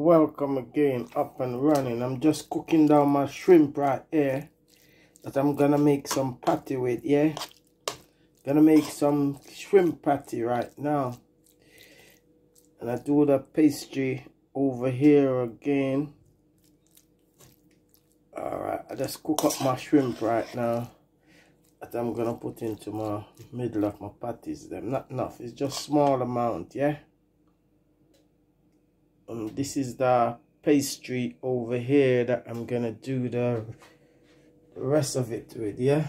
welcome again up and running. I'm just cooking down my shrimp right here that i'm gonna make some patty with yeah? Gonna make some shrimp patty right now. And i do the pastry over here again. All right i just cook up my shrimp right now that i'm gonna put into my middle of my patties them not enough it's just small amount yeah um, this is the pastry over here that I'm gonna do the rest of it with yeah?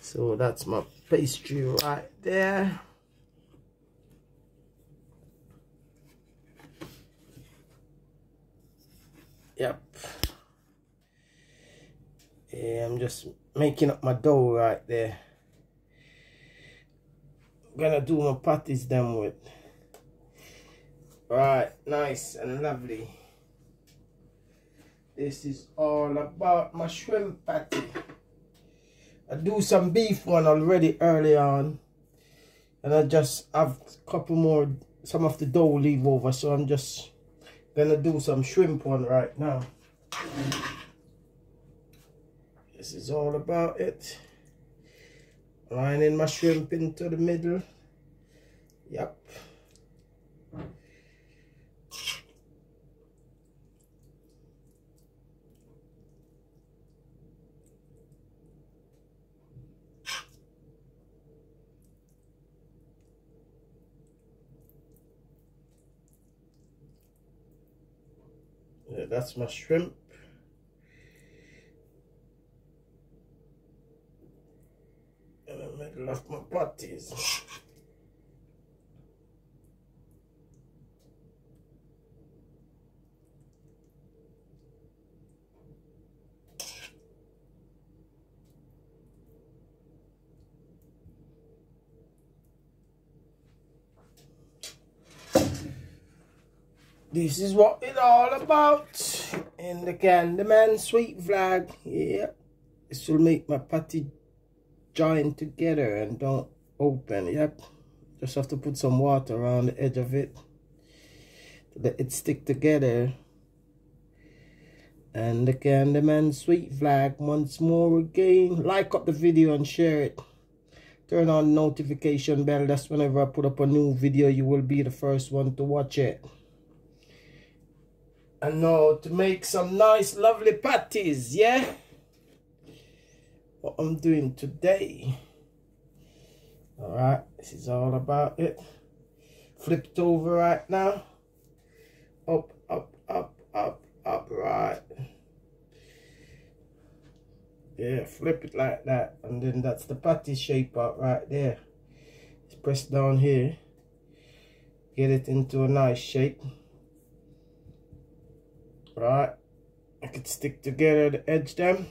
So that's my pastry right there. Yep. Yeah I'm just making up my dough right there. I'm gonna do my patties them with Right, nice and lovely. This is all about my shrimp patty. I do some beef one already early on. And I just have a couple more, some of the dough leave over. So I'm just gonna do some shrimp one right now. This is all about it. Lining my shrimp into the middle. Yep. That's my shrimp. In the middle of my patties. This is what it's all about in the Candyman sweet vlog. Yeah, this will make my patty join together and don't open. Yep, just have to put some water around the edge of it to let it stick together. And the Candyman sweet vlog once more again. Like up the video and share it. Turn on notification bell. That's whenever I put up a new video, you will be the first one to watch it. And now to make some nice lovely patties, yeah? What I'm doing today. Alright, this is all about it. Flipped over right now. Up, up, up, up, up, right. Yeah, flip it like that. And then that's the patty shape out right there. Just press down here. Get it into a nice shape right. I could stick together the edge them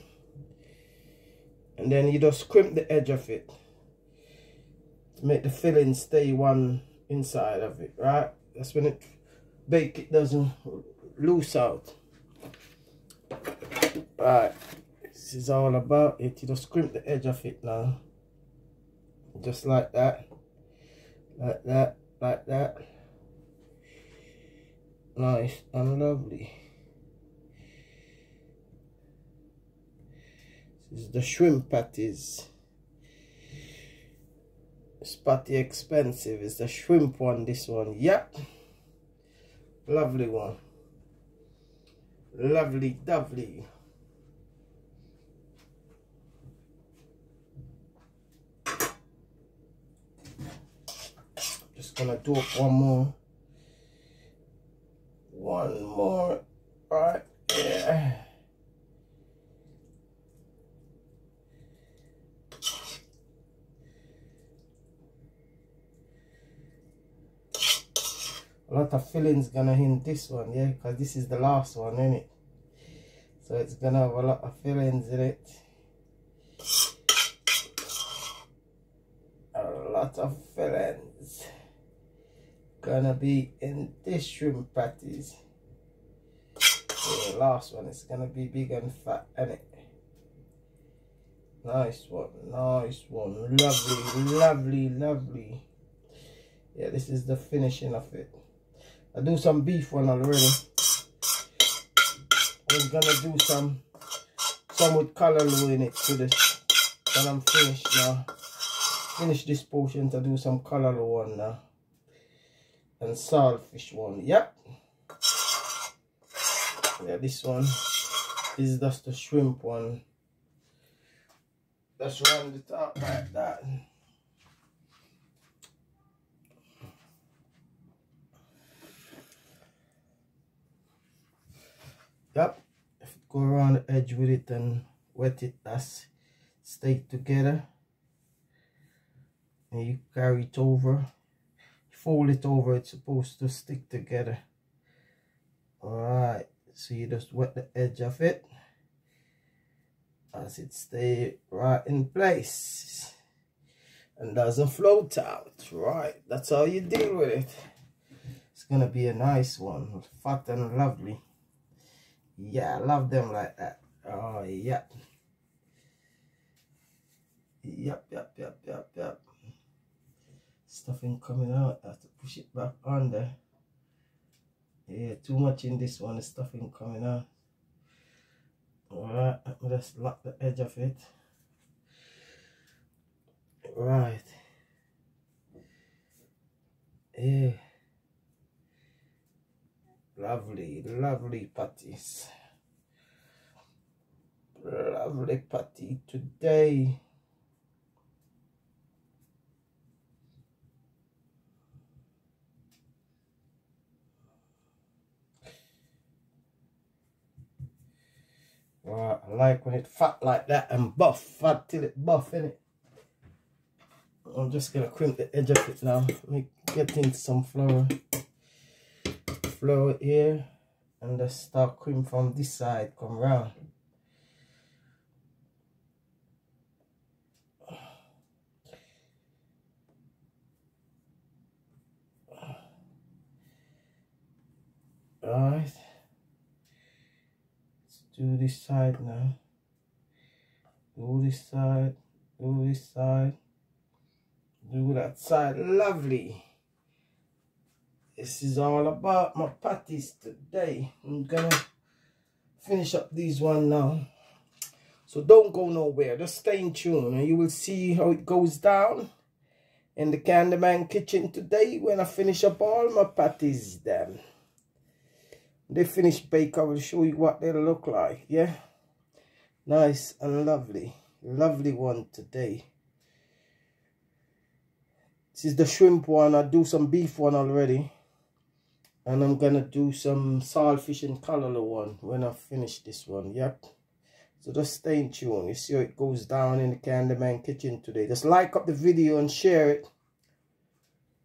and then you just crimp the edge of it to make the filling stay one inside of it right? That's when it bake it doesn't loose out. Right. This is all about it. You just crimp the edge of it now. Just like that. Like that. Like that. Nice and lovely is the shrimp patties. It's patty expensive. It's the shrimp one, this one. Yep. Lovely one. Lovely, lovely. Just gonna do one more. One more. Right. Yeah. A lot of fillings gonna in this one yeah because this is the last one in it so it's gonna have a lot of fillings in it. A lot of fillings gonna be in this shrimp patties. So the last one is gonna be big and fat in it nice one nice one. Lovely lovely lovely. Yeah this is the finishing of it I do some beef one already. We're gonna do some some with callaloo in it to this. When I'm finished now. Finish this portion to do some callaloo one now. And saltfish one. Yep. Yeah, this one is just the shrimp one. That's run the top like that. Yep. Go around the edge with it and wet it, that's stay together. And you carry it over. Fold it over, it's supposed to stick together. Alright. So you just wet the edge of it as it stay right in place and doesn't float out right that's how you deal with it it's gonna be a nice one fat and lovely yeah I love them like that. Oh yep. Yep yep yep yep yep. Stuffing coming out. I have to push it back on there. Yeah too much in this one. Stuffing coming out. Alright, me just lock the edge of it. Right. Yeah. Lovely, lovely patties. Lovely patty today. Right, I like when it's fat like that and buff, fat till it buff, in it. I'm just gonna crimp the edge of it now. Let me get in some flour. Flour here and the start cream from this side, come round. Alright let's do this side now. Do this side. Do this side. Do that side. Lovely. This is all about my patties today. I'm gonna finish up these one now. So don't go nowhere. Just stay in tune. And you will see how it goes down in the Candyman kitchen today when I finish up all my patties then. They finish bake I will show you what they look like yeah? Nice and lovely. Lovely one today. This is the shrimp one. I do some beef one already and I'm gonna do some saltfish and callaloo one when I finish this one yep. So just stay in tune. You see how it goes down in the Candyman kitchen today. Just like up the video and share it.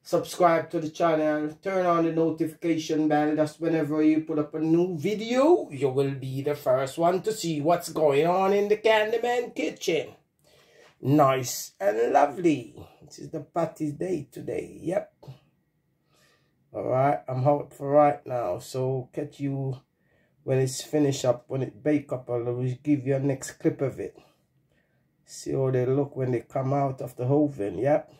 Subscribe to the channel. Turn on the notification bell. That's whenever you put up a new video you will be the first one to see what's going on in the candyman kitchen. Nice and lovely. This is the party's day today yep all right i'm out for right now so catch you when it's finished up when it bake up i'll give you a next clip of it. See how they look when they come out of the oven yep